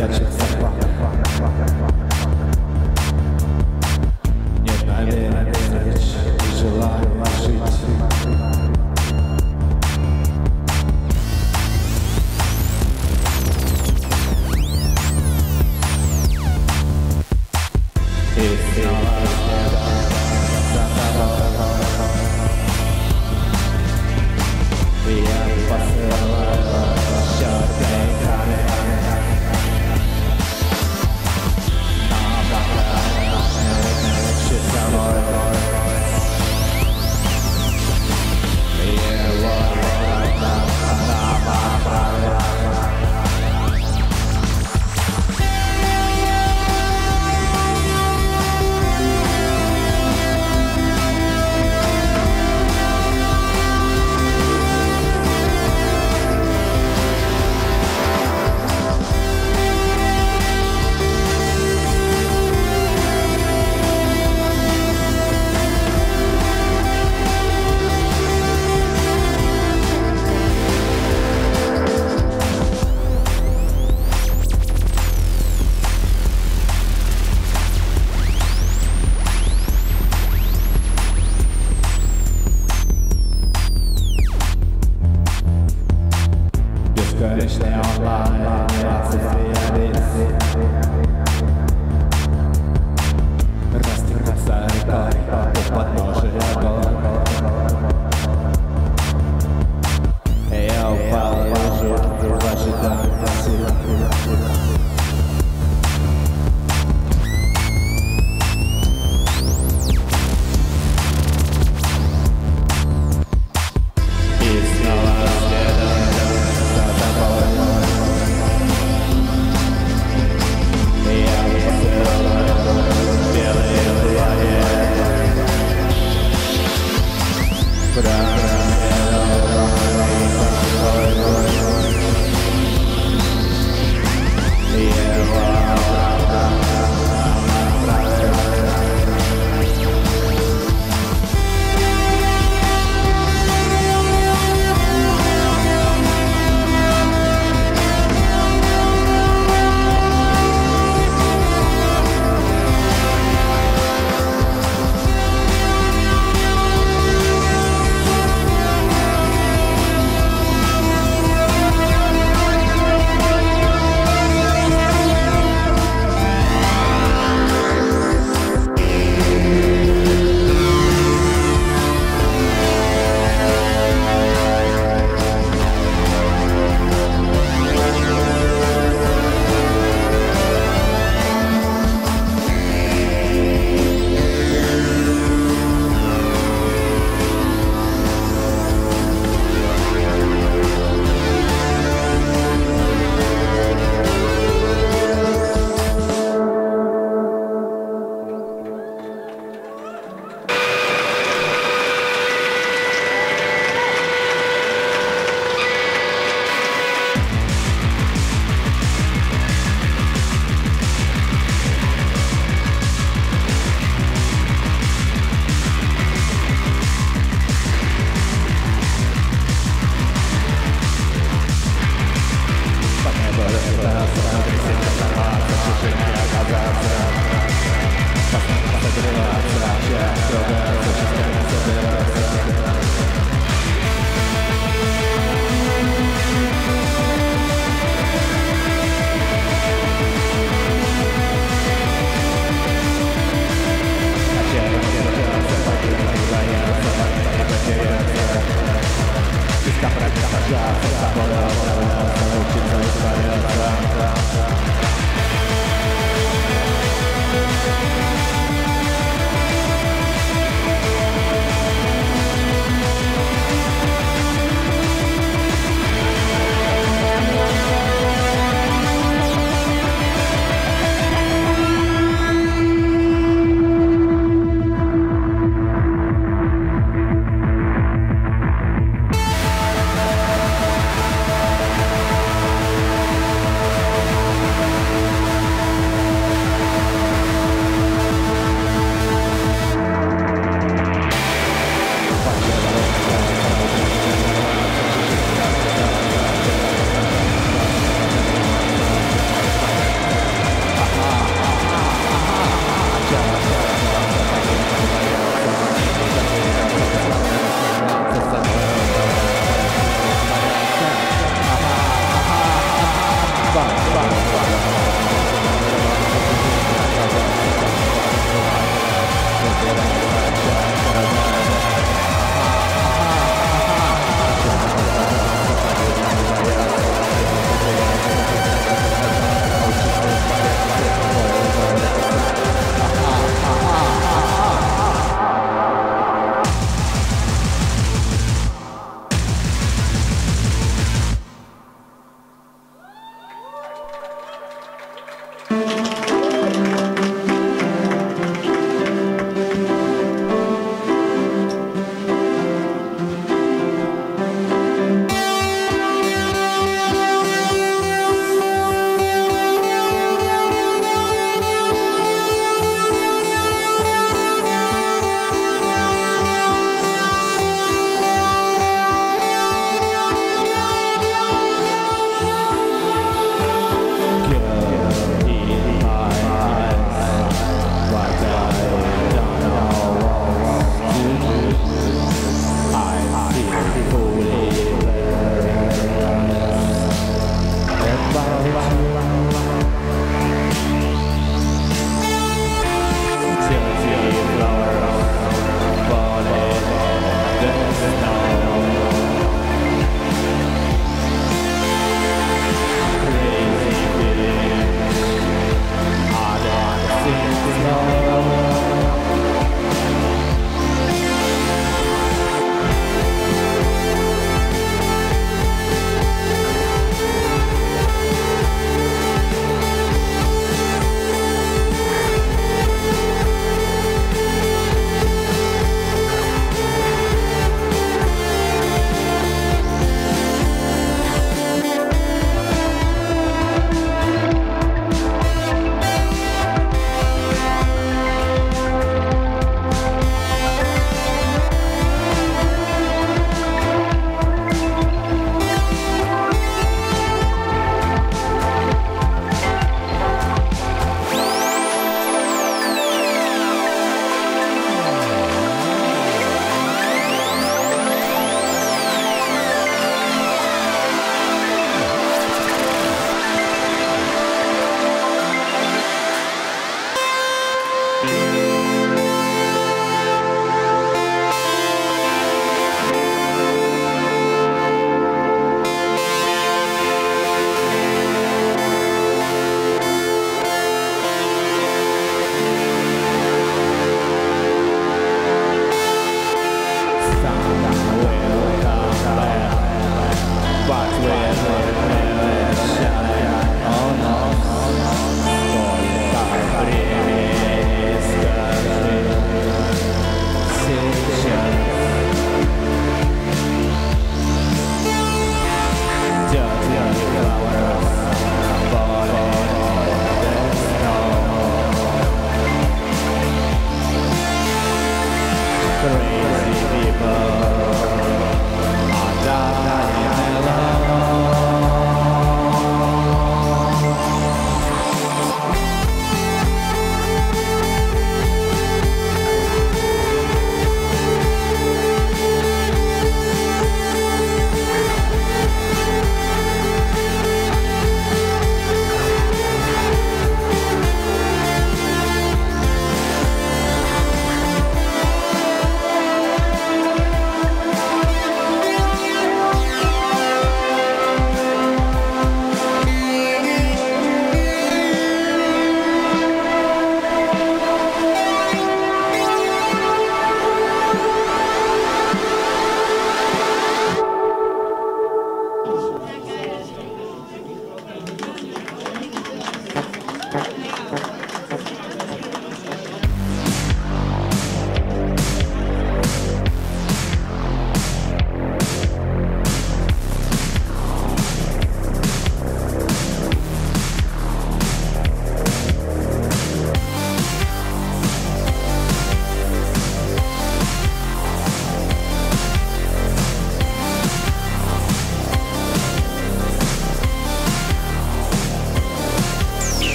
protection.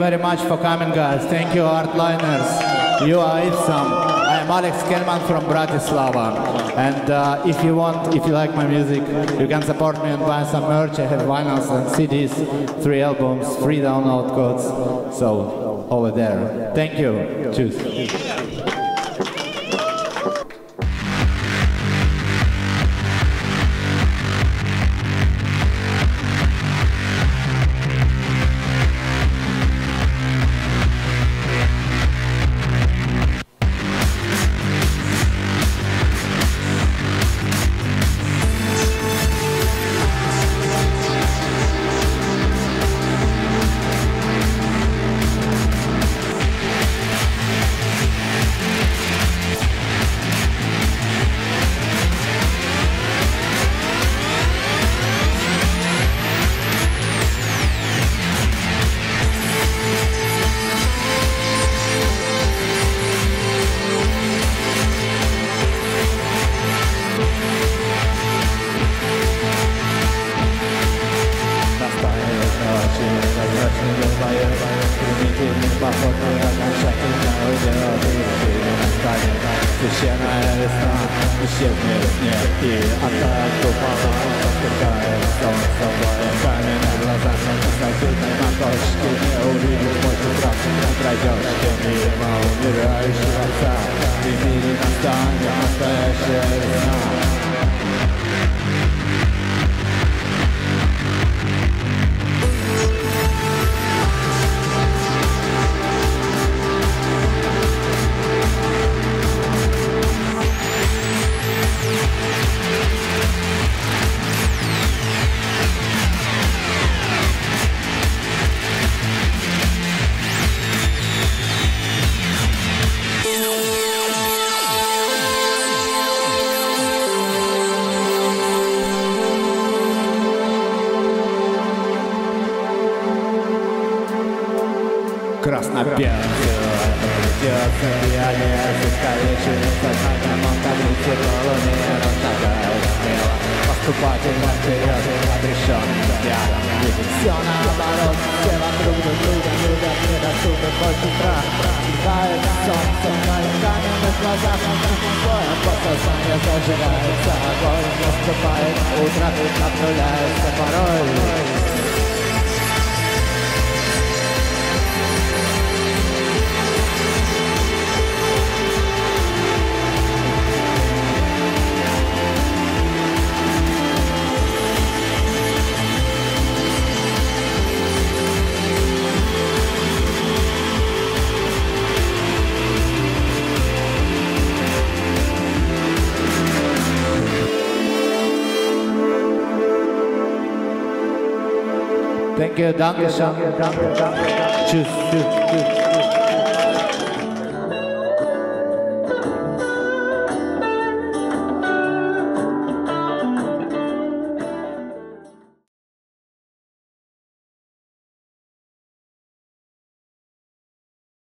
Very much for coming, guys. Thank you, Artliners. You are awesome. I am Alex Kelman from Bratislava. And uh, if you want, if you like my music, you can support me and buy some merch. I have vinyls and CDs, three albums, free download codes. So, over there. Thank you. Cheers. man varsti och ville pojken fram Andra görs hemma сердце Я не соскалечился, хотя мантовицы головы Растагают смело, поступательно вперед Отрешен я, видит все наоборот Все вокруг друг друга любят, недоступны больше страх Сбивает солнце на каменных глазах Боем по сознанию зажигается огонь Наступает утро и отправляется порой Danke, danke, danke, danke. Tschüss, tschüss, tschüss.